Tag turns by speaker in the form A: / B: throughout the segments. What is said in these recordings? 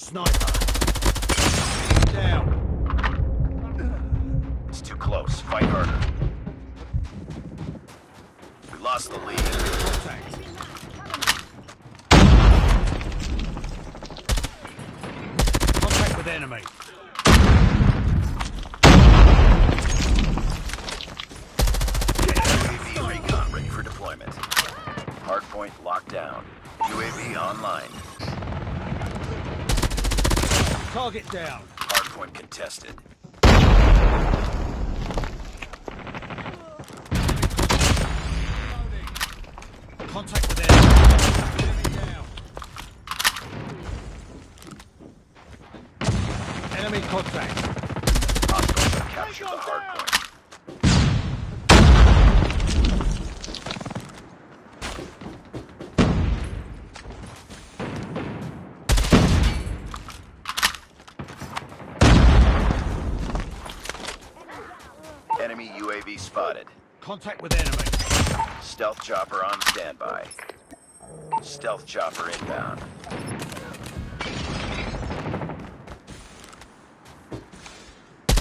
A: Sniper. Down.
B: It's too close. Fight harder. We lost the lead.
A: Contact. Contact with enemy.
B: UAV recon ready for deployment. Hardpoint locked down. UAV online.
A: Target down.
B: Hardpoint contested.
A: Contact with enemy. Enemy down. Enemy contact.
B: Hostiles have captured the hardpoint. Enemy UAV spotted.
A: Contact with enemy.
B: Stealth chopper on standby. Stealth chopper inbound.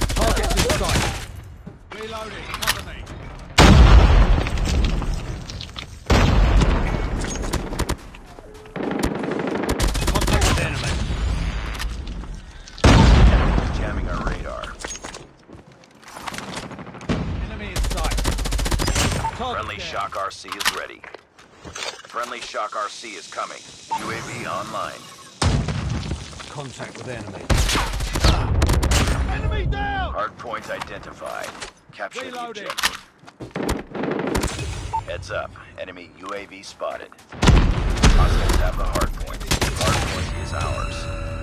A: Targets in sight. Reloading. Cover me. Contact with enemy.
B: Enemies jamming our radar.
A: Enemy in sight. Target
B: Friendly
A: down.
B: Shock RC is ready. Friendly Shock RC is coming. UAV online.
A: Contact with enemy. Enemy down!
B: Hard Hardpoint identified. Capture
A: Reloading.
B: the objective. Heads up. Enemy UAV spotted. Hostiles have the hardpoint. Hardpoint is ours.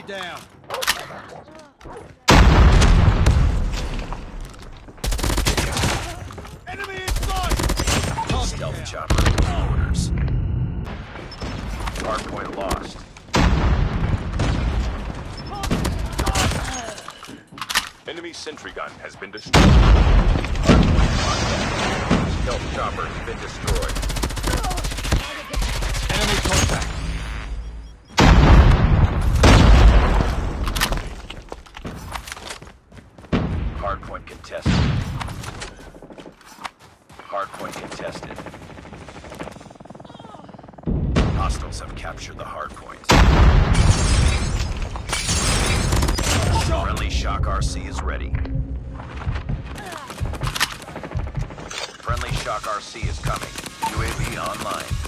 A: Enemy down. Enemy in sight!
B: Stealth
A: down.
B: chopper orders. Hardpoint lost.
C: Enemy sentry gun has been destroyed.
B: Stealth chopper has been destroyed. Hardpoint contested. Hostiles have captured the hardpoint. Friendly Shock RC is ready. Friendly Shock RC is coming. UAV online.